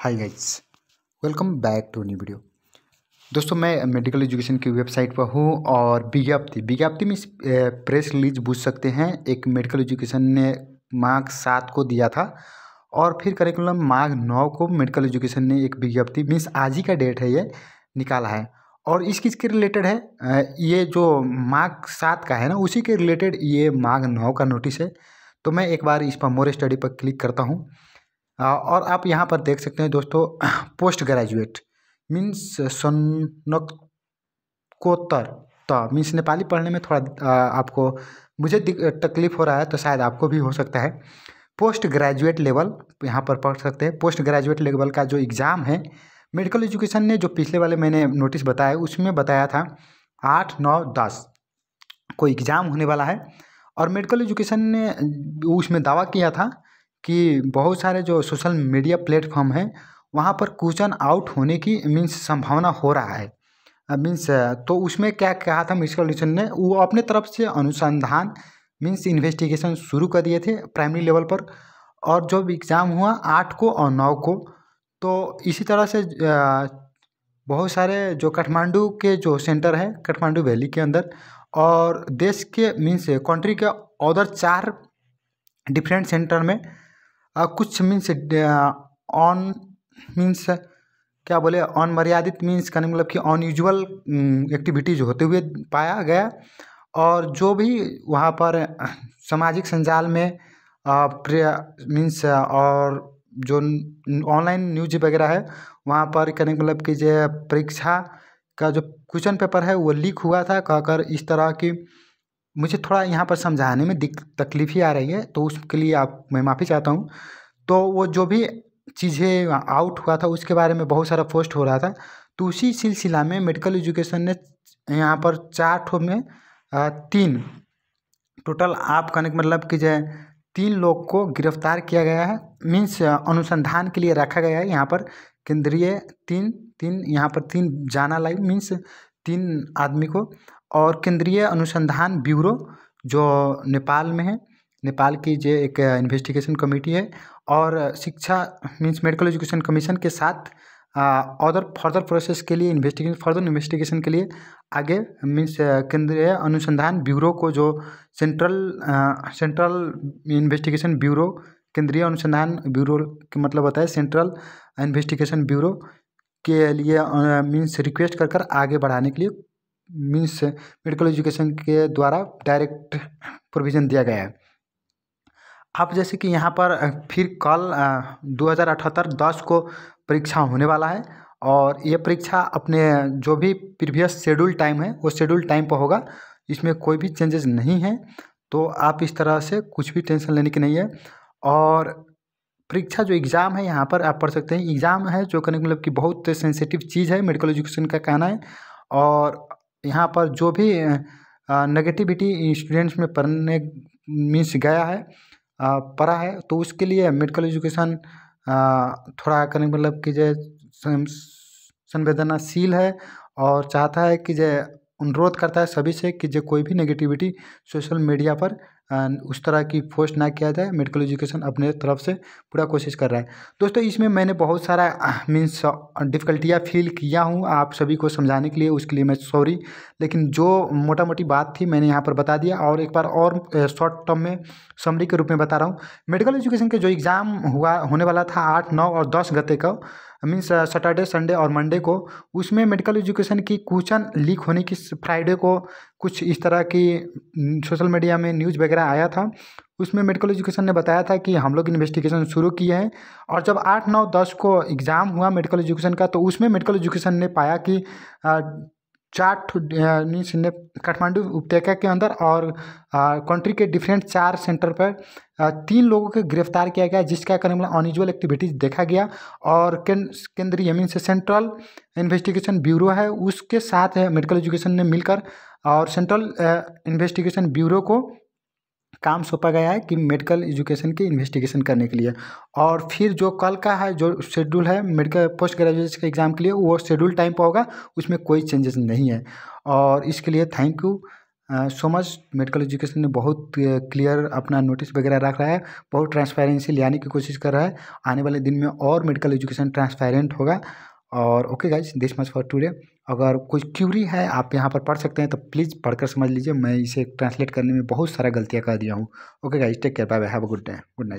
Hi guys welcome back to new video दोस्तों, मैं medical education की वेबसाइट पर हूँ और विज्ञप्ति विज्ञप्ति में प्रेस रिलीज़ पूछ सकते हैं। एक मेडिकल एजुकेशन ने मार्क सात को दिया था और फिर करिकुलम मार्क नौ को मेडिकल एजुकेशन ने एक विज्ञप्ति मीन्स आज ही का डेट है ये, निकाला है। और इस किस के रिलेटेड है ये जो मार्क सात का है ना, उसी के रिलेटेड ये मार्क नौ का नोटिस है। तो मैं एक बार इस पर मोर स्टडी पर क्लिक करता हूँ। और आप यहाँ पर देख सकते हैं दोस्तों पोस्ट ग्रेजुएट मीन्स स्नकोत्तर तो मीन्स नेपाली पढ़ने में थोड़ा आपको, मुझे तकलीफ़ हो रहा है तो शायद आपको भी हो सकता है। पोस्ट ग्रेजुएट लेवल यहाँ पर पढ़ सकते हैं। पोस्ट ग्रेजुएट लेवल का जो एग्ज़ाम है मेडिकल एजुकेशन ने जो पिछले वाले मैंने नोटिस बताया, उसमें बताया था, आठ, नौ, दस को एग्ज़ाम होने वाला है। और मेडिकल एजुकेशन ने, उसमें दावा किया था कि बहुत सारे जो सोशल मीडिया प्लेटफॉर्म हैं, वहाँ पर क्वेश्चन आउट होने की मीन्स संभावना हो रहा है। मीन्स तो उसमें क्या कहा था म्यूनिसिपल कमीशन ने? वो अपने तरफ़ से अनुसंधान मीन्स इन्वेस्टिगेशन शुरू कर दिए थे प्राइमरी लेवल पर और जब एग्ज़ाम हुआ आठ को और नौ को तो इसी तरह से बहुत सारे जो काठमांडू के जो सेंटर है काठमांडू वैली के अंदर और देश के मीन्स कंट्री के अदर चार डिफरेंट सेंटर में कुछ मीन्स ऑन मीन्स क्या बोले? अनमर्यादित मीन्स कहने मतलब कि अनयूजल एक्टिविटीज़ होते हुए पाया गया। और जो भी वहाँ पर सामाजिक संजाल में मीन्स और जो ऑनलाइन न्यूज़ वगैरह है, वहाँ पर कहने मतलब कि जो परीक्षा का जो क्वेश्चन पेपर है, वो लीक हुआ था। कहकर इस तरह की मुझे थोड़ा यहाँ पर समझाने में दिक, तकलीफ़ ही आ रही है तो उसके लिए आप, मैं माफ़ी चाहता हूँ। तो वो जो भी चीज़ें आउट हुआ था, उसके बारे में बहुत सारा पोस्ट हो रहा था तो उसी सिलसिला में मेडिकल एजुकेशन ने यहाँ पर चार ठो में तीन टोटल आप कहने का मतलब कि जो तीन लोग को गिरफ़्तार किया गया है मीन्स अनुसंधान के लिए रखा गया है यहाँ पर, केंद्रीय तीन तीन, यहाँ पर तीन जाना लाइव मीन्स तीन आदमी को। और केंद्रीय अनुसंधान ब्यूरो, जो नेपाल में है। नेपाल की जो एक इन्वेस्टिगेशन कमेटी है और शिक्षा मीन्स मेडिकल एजुकेशन कमीशन के साथ अदर फर्दर प्रोसेस के लिए इन्वेस्टिगेशन फर्दर इन्वेस्टिगेशन के लिए आगे मीन्स केंद्रीय अनुसंधान ब्यूरो को जो सेंट्रल सेंट्रल इन्वेस्टिगेशन ब्यूरो, केंद्रीय अनुसंधान ब्यूरो के मतलब होता है सेंट्रल इन्वेस्टिगेशन ब्यूरो के लिए मीन्स रिक्वेस्ट कर कर आगे बढ़ाने के लिए मीन्स मेडिकल एजुकेशन के द्वारा डायरेक्ट प्रोविज़न दिया गया है। अब जैसे कि यहाँ पर फिर कल दो हज़ार अठहत्तर दस को परीक्षा होने वाला है और ये परीक्षा अपने जो भी प्रीवियस शेड्यूल टाइम है वो शेड्यूल टाइम पर होगा इसमें कोई भी चेंजेस नहीं है तो आप इस तरह से कुछ भी टेंशन लेने की नहीं है। और परीक्षा जो एग्ज़ाम है, यहाँ पर आप पढ़ सकते हैं। एग्ज़ाम है जो करने मतलब कि बहुत सेंसिटिव चीज़ है मेडिकल एजुकेशन का कहना है। और यहाँ पर जो भी नेगेटिविटी स्टूडेंट्स में पढ़ने मीन्स गया है पढ़ा है तो उसके लिए मेडिकल एजुकेशन थोड़ा करने मतलब कि जो संवेदनाशील है और चाहता है कि जो अनुरोध करता है सभी से कि जो कोई भी नेगेटिविटी सोशल मीडिया पर उस तरह की पोस्ट ना किया जाए, मेडिकल एजुकेशन अपने तरफ़ से पूरा कोशिश कर रहा है। दोस्तों, इसमें मैंने बहुत सारा मीन्स डिफ़िकल्टियाँ फील किया हूँ आप सभी को समझाने के लिए, उसके लिए मैं सॉरी लेकिन जो मोटा मोटी बात थी मैंने यहाँ पर बता दिया और एक बार और शॉर्ट टर्म में समरी के रूप में बता रहा हूँ। मेडिकल एजुकेशन के जो एग्ज़ाम हुआ, होने वाला था आठ, नौ और दस गते का मीन्स सैटरडे संडे और मंडे को उसमें मेडिकल एजुकेशन की क्वेश्चन लीक होने की फ्राइडे को कुछ इस तरह की सोशल मीडिया में न्यूज़ वगैरह आया था। उसमें मेडिकल एजुकेशन ने बताया था कि हम लोग इन्वेस्टिगेशन शुरू किए हैं और जब आठ, नौ, दस को एग्ज़ाम हुआ मेडिकल एजुकेशन का तो उसमें मेडिकल एजुकेशन ने पाया कि चार मीन्स काठमांडू उपत्यका के अंदर और कंट्री के डिफरेंट चार सेंटर पर तीन लोगों को गिरफ़्तार किया गया, जिसका कारण अनयूजल एक्टिविटीज़ देखा गया और केंद्रीय मीन से सेंट्रल इन्वेस्टिगेशन ब्यूरो है। उसके साथ मेडिकल एजुकेशन ने मिलकर और सेंट्रल इन्वेस्टिगेशन ब्यूरो को काम सौंपा गया है कि मेडिकल एजुकेशन की इन्वेस्टिगेशन करने के लिए। और फिर जो कल का है, जो शेड्यूल है मेडिकल पोस्ट ग्रेजुएशन के एग्ज़ाम के लिए, वो शेड्यूल टाइम पर होगा, उसमें कोई चेंजेस नहीं है। और इसके लिए thank you so much medical education ने बहुत क्लियर अपना नोटिस वगैरह रख रहा है, बहुत ट्रांसपेरेंसी लाने की कोशिश कर रहा है। आने वाले दिन में और मेडिकल एजुकेशन ट्रांसपेरेंट होगा। और okay guys this much for today अगर कोई क्यूरी है, आप यहाँ पर पढ़ सकते हैं तो प्लीज़ पढ़कर समझ लीजिए। मैं इसे ट्रांसलेट करने में बहुत सारा गलतियाँ कर दिया हूँ। Okay guys take care bye bye have a good day good night